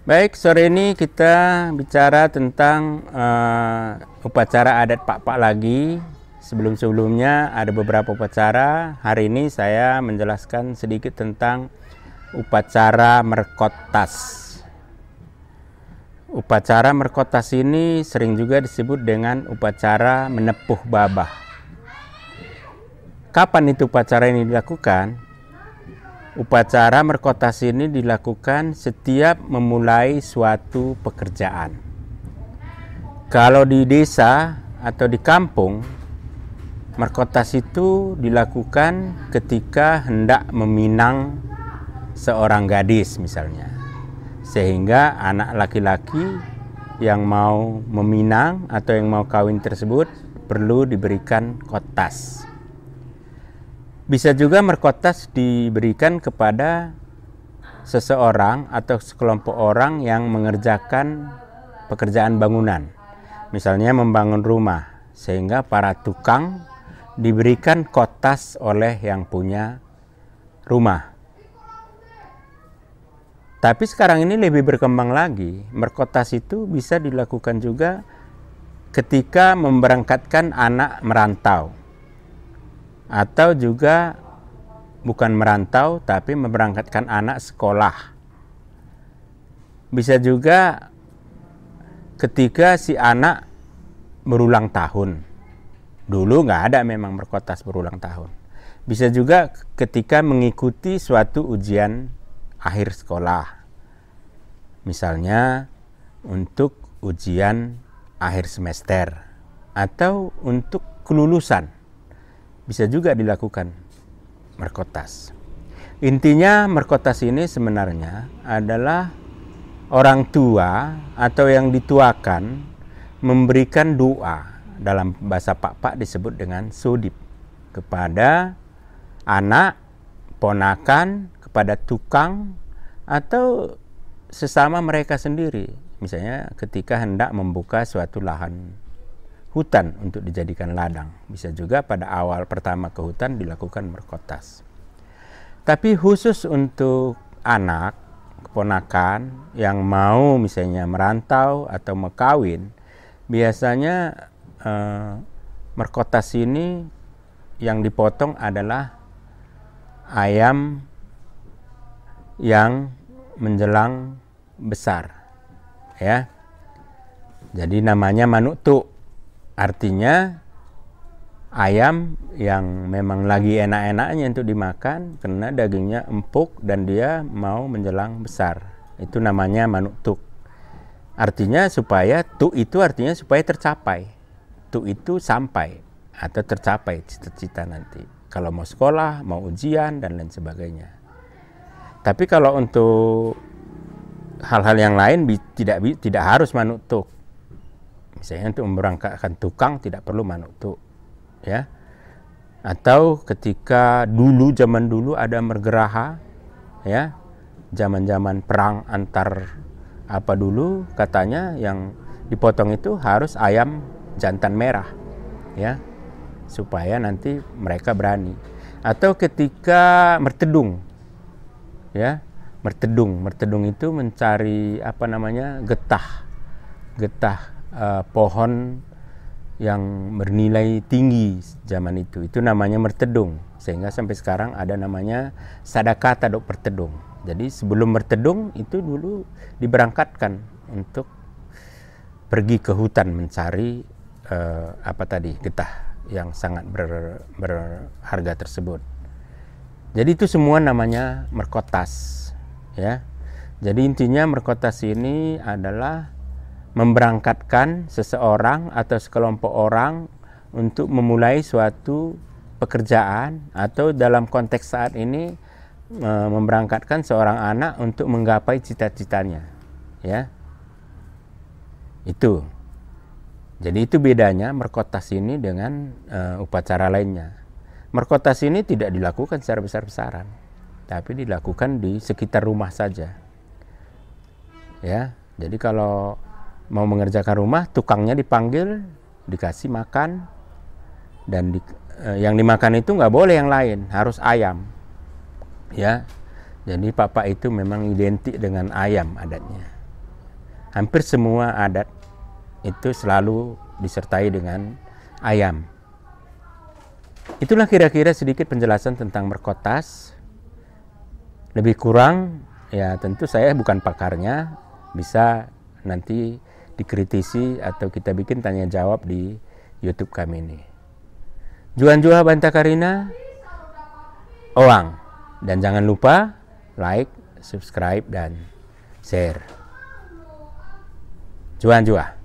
Baik, sore ini kita bicara tentang uh, upacara adat Pak Pak lagi. Sebelum-sebelumnya ada beberapa upacara. Hari ini saya menjelaskan sedikit tentang upacara merkotas. Upacara merkotas ini sering juga disebut dengan upacara menepuh babah. Kapan itu upacara ini dilakukan? Upacara merkotas ini dilakukan setiap memulai suatu pekerjaan. Kalau di desa atau di kampung, merkotas itu dilakukan ketika hendak meminang seorang gadis misalnya. Sehingga anak laki-laki yang mau meminang atau yang mau kawin tersebut perlu diberikan kotas. Bisa juga merkotas diberikan kepada seseorang atau sekelompok orang yang mengerjakan pekerjaan bangunan. Misalnya membangun rumah, sehingga para tukang diberikan kotas oleh yang punya rumah. Tapi sekarang ini lebih berkembang lagi. Merkotas itu bisa dilakukan juga ketika memberangkatkan anak merantau atau juga bukan merantau tapi memberangkatkan anak sekolah. Bisa juga ketika si anak berulang tahun. Dulu nggak ada memang berkotas berulang tahun. Bisa juga ketika mengikuti suatu ujian akhir sekolah. Misalnya untuk ujian akhir semester atau untuk kelulusan bisa juga dilakukan merkotas. Intinya merkotas ini sebenarnya adalah orang tua atau yang dituakan memberikan doa dalam bahasa Pak-Pak disebut dengan sudip kepada anak, ponakan, kepada tukang atau sesama mereka sendiri. Misalnya ketika hendak membuka suatu lahan hutan untuk dijadikan ladang. Bisa juga pada awal pertama ke hutan dilakukan berkotas. Tapi khusus untuk anak, keponakan yang mau misalnya merantau atau mau kawin, biasanya eh, merkotas ini yang dipotong adalah ayam yang menjelang besar ya jadi namanya manuk tuk Artinya ayam yang memang lagi enak-enaknya untuk dimakan karena dagingnya empuk dan dia mau menjelang besar. Itu namanya manuk tuk. Artinya supaya tuk itu artinya supaya tercapai. Tuk itu sampai atau tercapai cita-cita nanti. Kalau mau sekolah, mau ujian dan lain sebagainya. Tapi kalau untuk hal-hal yang lain tidak tidak harus manuk tuk Misalnya untuk memberangkatkan tukang tidak perlu manutu, ya. Atau ketika dulu zaman dulu ada mergeraha, ya, zaman-zaman perang antar apa dulu katanya yang dipotong itu harus ayam jantan merah, ya, supaya nanti mereka berani. Atau ketika mertedung, ya, mertedung, mertedung itu mencari apa namanya getah, getah uh, pohon yang bernilai tinggi zaman itu. Itu namanya mertedung. Sehingga sampai sekarang ada namanya sadakata dok pertedung. Jadi sebelum bertedung itu dulu diberangkatkan untuk pergi ke hutan mencari uh, apa tadi getah yang sangat ber, berharga tersebut. Jadi itu semua namanya merkotas, ya. Jadi intinya merkotas ini adalah memberangkatkan seseorang atau sekelompok orang untuk memulai suatu pekerjaan atau dalam konteks saat ini e, memberangkatkan seorang anak untuk menggapai cita-citanya ya. Itu. Jadi itu bedanya merkotas ini dengan uh, upacara lainnya. Merkotas ini tidak dilakukan secara besar-besaran tapi dilakukan di sekitar rumah saja ya. Jadi kalau mau mengerjakan rumah, tukangnya dipanggil, dikasih makan, dan di, eh, yang dimakan itu nggak boleh yang lain, harus ayam. Ya, jadi papa itu memang identik dengan ayam adatnya. hampir semua adat itu selalu disertai dengan ayam. Itulah kira-kira sedikit penjelasan tentang merkotas. Lebih kurang, ya tentu saya bukan pakarnya, bisa nanti dikritisi atau kita bikin tanya jawab di YouTube kami ini. Juan Juha Bantakarina, Oang. Dan jangan lupa like, subscribe, dan share. Juan Juha.